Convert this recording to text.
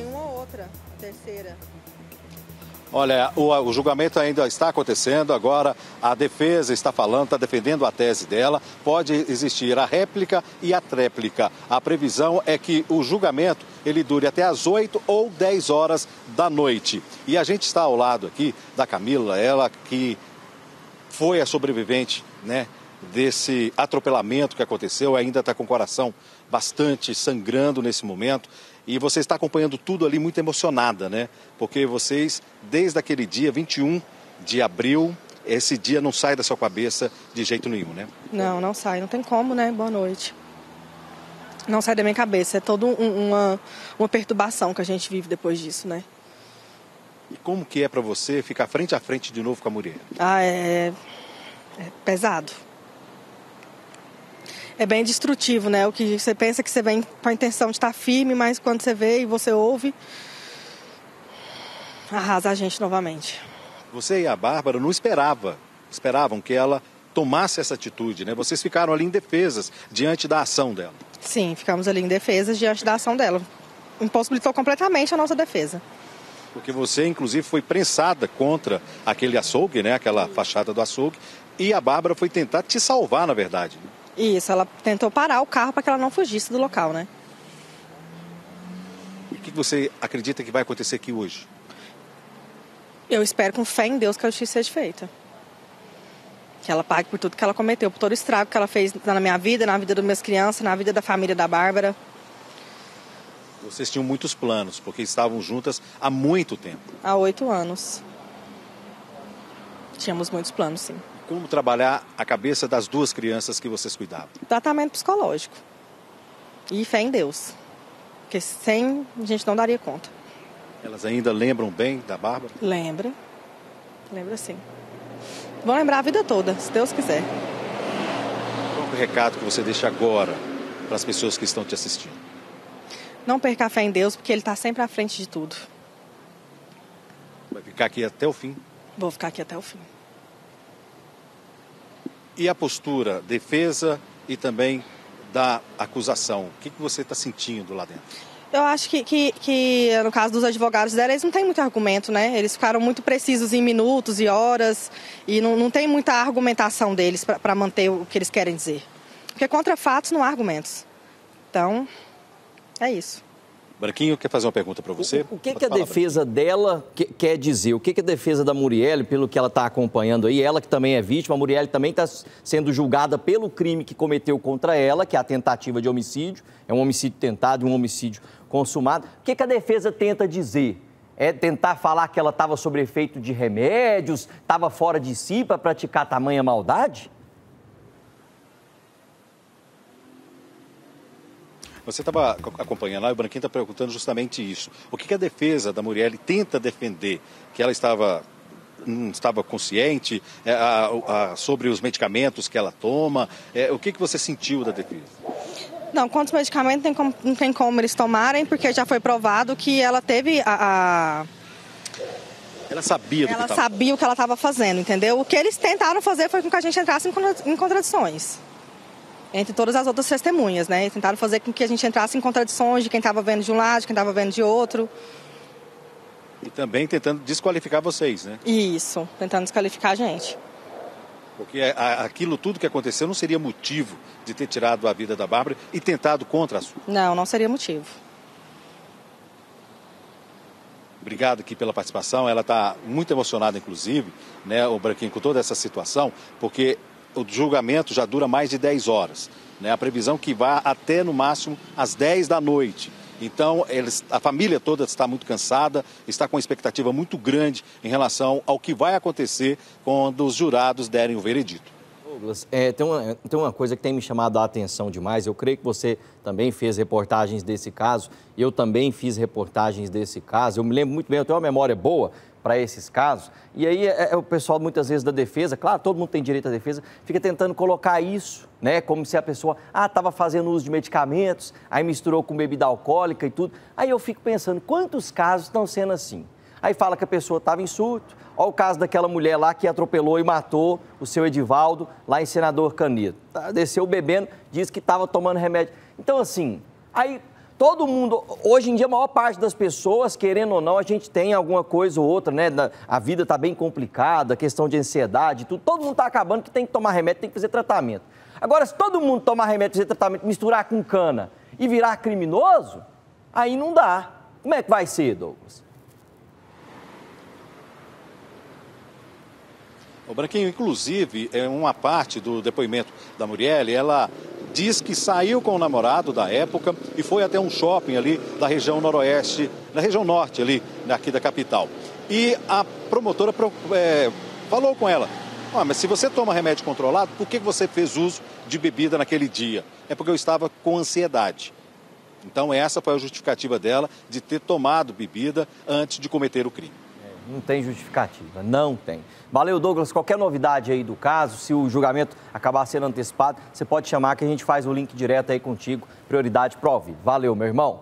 Tem uma outra, terceira. Olha, o, o, julgamento ainda está acontecendo, agora a defesa está falando, está defendendo a tese dela. Pode existir a réplica e a tréplica. A previsão é que o julgamento ele dure até às 8 ou 10 horas da noite. E a gente está ao lado aqui da Camila, ela que foi a sobrevivente, né? Desse atropelamento que aconteceu, ainda está com o coração bastante sangrando nesse momento. E você está acompanhando tudo ali muito emocionada, né? Porque vocês, desde aquele dia 21 de abril, esse dia não sai da sua cabeça de jeito nenhum, né? Não, não sai, não tem como, né? Boa noite. Não sai da minha cabeça, é toda um, uma, uma perturbação que a gente vive depois disso, né? E como que é para você ficar frente a frente de novo com a mulher? Ah, é, é pesado é bem destrutivo, né? O que você pensa que você vem com a intenção de estar firme, mas quando você vê e você ouve, arrasa a gente novamente. Você e a Bárbara não esperavam, esperavam que ela tomasse essa atitude, né? Vocês ficaram ali indefesas diante da ação dela. Sim, ficamos ali indefesas diante da ação dela. Impossibilitou completamente a nossa defesa. Porque você, inclusive, foi prensada contra aquele açougue, né? Aquela fachada do açougue. E a Bárbara foi tentar te salvar, na verdade. Isso, ela tentou parar o carro para que ela não fugisse do local, né? E o que você acredita que vai acontecer aqui hoje? Eu espero com fé em Deus que a justiça seja feita. Que ela pague por tudo que ela cometeu, por todo o estrago que ela fez na minha vida, na vida das minhas crianças, na vida da família da Bárbara. Vocês tinham muitos planos, porque estavam juntas há muito tempo. Há oito anos. Tínhamos muitos planos, sim como trabalhar a cabeça das duas crianças que vocês cuidavam? Tratamento psicológico e fé em Deus, porque sem a gente não daria conta. Elas ainda lembram bem da Bárbara? Lembra, lembra sim. Vão lembrar a vida toda, se Deus quiser. Qual é o recado que você deixa agora para as pessoas que estão te assistindo? Não perca a fé em Deus, porque Ele está sempre à frente de tudo. Vai ficar aqui até o fim? Vou ficar aqui até o fim. E a postura, defesa e também da acusação, o que, que você está sentindo lá dentro? Eu acho que, que, que, no caso dos advogados dela, eles não têm muito argumento, né? Eles ficaram muito precisos em minutos e horas e não, não tem muita argumentação deles para manter o que eles querem dizer. Porque contra fatos não há argumentos. Então, é isso. Branquinho quer fazer uma pergunta para você. O, o que, que a defesa dela que, quer dizer? O que, que a defesa da Murielle, pelo que ela está acompanhando aí, ela que também é vítima, a Murielle também está sendo julgada pelo crime que cometeu contra ela, que é a tentativa de homicídio, é um homicídio tentado e um homicídio consumado. O que, que a defesa tenta dizer? É tentar falar que ela estava sob efeito de remédios, estava fora de si para praticar tamanha maldade? Você estava acompanhando lá e o Branquinho está perguntando justamente isso. O que, que a defesa da Murielle tenta defender? Que ela estava não estava consciente é, a, a, sobre os medicamentos que ela toma. É, o que, que você sentiu da defesa? Não, quantos medicamentos tem como, não tem como eles tomarem, porque já foi provado que ela teve a... a... Ela sabia do ela que sabia o que ela estava fazendo, entendeu? O que eles tentaram fazer foi com que a gente entrasse em contradições entre todas as outras testemunhas, né? E tentaram fazer com que a gente entrasse em contradições de quem estava vendo de um lado, de quem estava vendo de outro. E também tentando desqualificar vocês, né? Isso, tentando desqualificar a gente. Porque aquilo tudo que aconteceu não seria motivo de ter tirado a vida da Bárbara e tentado contra a sua. Não, não seria motivo. Obrigado aqui pela participação. Ela está muito emocionada, inclusive, né, o Branquinho, com toda essa situação, porque o julgamento já dura mais de 10 horas. Né? A previsão que vá até no máximo às 10 da noite. Então, eles, a família toda está muito cansada, está com uma expectativa muito grande em relação ao que vai acontecer quando os jurados derem o veredito. Douglas, é, tem, uma, tem uma coisa que tem me chamado a atenção demais. Eu creio que você também fez reportagens desse caso, eu também fiz reportagens desse caso. Eu me lembro muito bem, eu tenho uma memória boa para esses casos. E aí é, é, o pessoal muitas vezes da defesa, claro, todo mundo tem direito à defesa, fica tentando colocar isso, né, como se a pessoa, ah, estava fazendo uso de medicamentos, aí misturou com bebida alcoólica e tudo. Aí eu fico pensando, quantos casos estão sendo assim? Aí fala que a pessoa estava em surto. Olha o caso daquela mulher lá que atropelou e matou o seu Edivaldo lá em Senador Canedo. Tá, desceu bebendo, disse que estava tomando remédio. Então, assim, aí todo mundo, hoje em dia, a maior parte das pessoas, querendo ou não, a gente tem alguma coisa ou outra, né? A vida está bem complicada, questão de ansiedade, tudo. Todo mundo está acabando que tem que tomar remédio, tem que fazer tratamento. Agora, se todo mundo tomar remédio, fazer tratamento, misturar com cana e virar criminoso, aí não dá. Como é que vai ser, Douglas? O Branquinho, inclusive, é uma parte do depoimento da Murielle, ela diz que saiu com o namorado da época e foi até um shopping ali da região noroeste, na região norte ali, aqui da capital. E a promotora é, falou com ela, ah, mas se você toma remédio controlado, por que você fez uso de bebida naquele dia? É porque eu estava com ansiedade. Então essa foi a justificativa dela de ter tomado bebida antes de cometer o crime. Não tem justificativa, não tem. Valeu, Douglas. Qualquer novidade aí do caso, se o julgamento acabar sendo antecipado, você pode chamar que a gente faz o link direto aí contigo. Prioridade ouvir. Valeu, meu irmão.